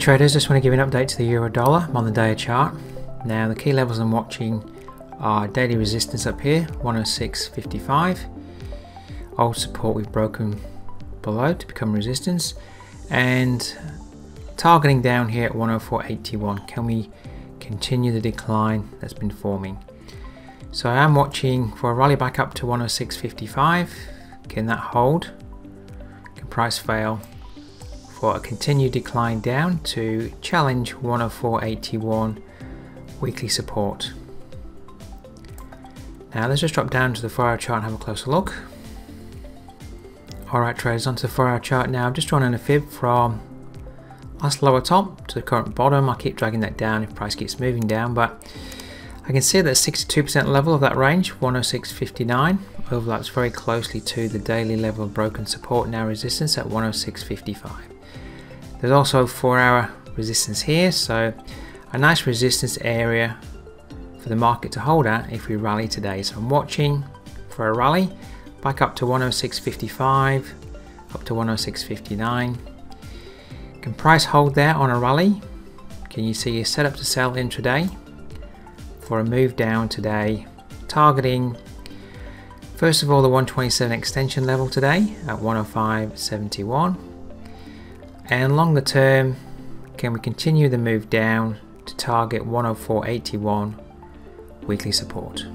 traders, just want to give an update to the euro dollar. I'm on the day chart. Now the key levels I'm watching are daily resistance up here, 106.55. Old support we've broken below to become resistance. And targeting down here at 104.81. Can we continue the decline that's been forming? So I am watching for a rally back up to 106.55. Can that hold? Can price fail? A continued decline down to challenge 104.81 weekly support. Now let's just drop down to the 4 hour chart and have a closer look. Alright traders, onto the 4 hour chart now. I'm just in a fib from last lower top to the current bottom. I keep dragging that down if price keeps moving down, but I can see that 62% level of that range, 106.59, overlaps very closely to the daily level of broken support now resistance at 106.55. There's also 4 hour resistance here, so a nice resistance area for the market to hold at if we rally today. So I'm watching for a rally back up to 106.55, up to 106.59. Can price hold there on a rally? Can you see a setup to sell intraday? for a move down today, targeting first of all the 127 extension level today at 105.71 and longer term can we continue the move down to target 104.81 weekly support.